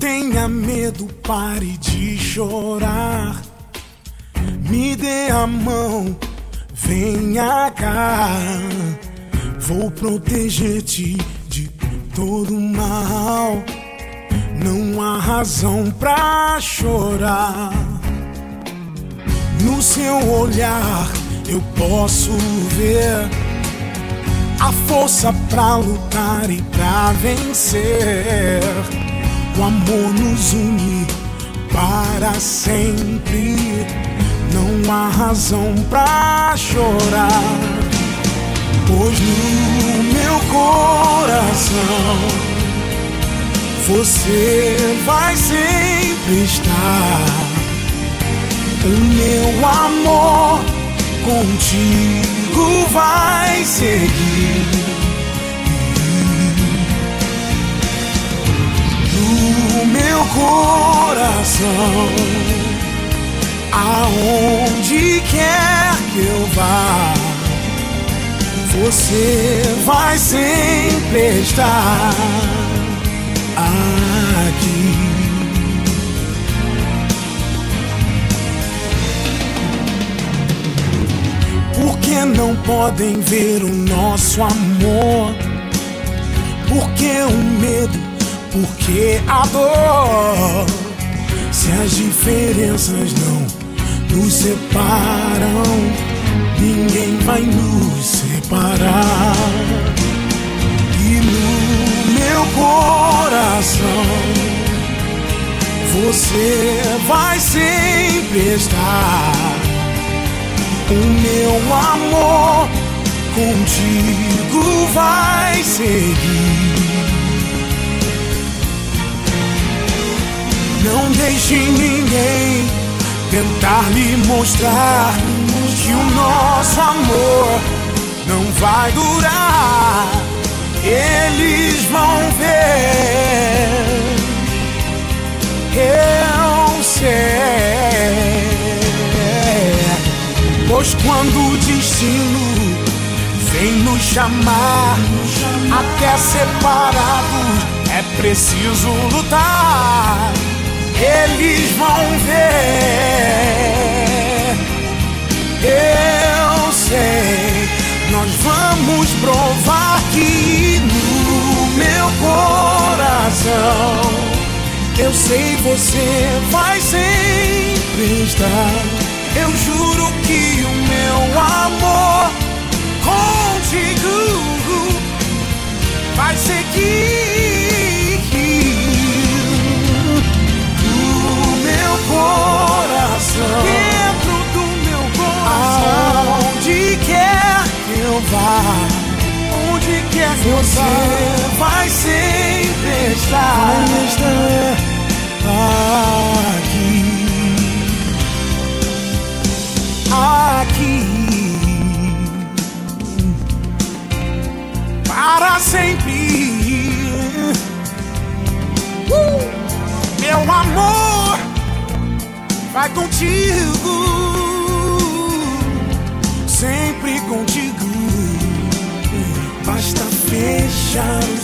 tenha medo, pare de chorar. Me dê a mão, venha cá. Vou proteger-te de todo mal. Não há razão pra chorar. No seu olhar eu posso ver a força pra lutar e pra vencer. O amor nos une para sempre. Não há razão pra chorar, pois no meu coração você vai sempre estar. O meu amor contigo vai seguir. Meu coração, aonde quer que eu vá, você vai sempre estar aqui. Porque não podem ver o nosso amor? Porque o medo? Porque a dor? Se as diferenças não nos separam, ninguém vai nos separar. E no meu coração, você vai sempre estar. O meu amor contigo vai seguir. Deixe ninguém tentar lhe mostrar que o nosso amor não vai durar. Eles vão ver. Eu sei. Pois quando o destino vem nos chamar, até separados é preciso lutar. Eles vão ver. Eu sei, nós vamos provar que no meu coração, eu sei você vai sempre estar. Eu juro que o meu amor onde quer que eu vá, vai sempre estar, vai estar aqui aqui para sempre. Uh! Meu amor vai contigo, sempre contigo. time